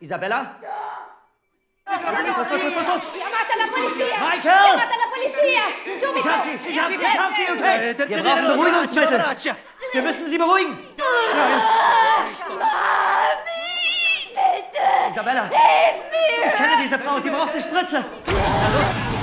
Isabella? Was, was, was, was, was? Chiamate la polizia! Michael! Chiamate la polizia! Subito! Ich hab sie, ich hab sie, ich hab sie, okay? Wir brauchen Beruhigungsmittel. Wir müssen sie beruhigen. Mami, bitte! Isabella, Hilf mir! ich kenne diese Frau, sie braucht eine Spritze. Na los,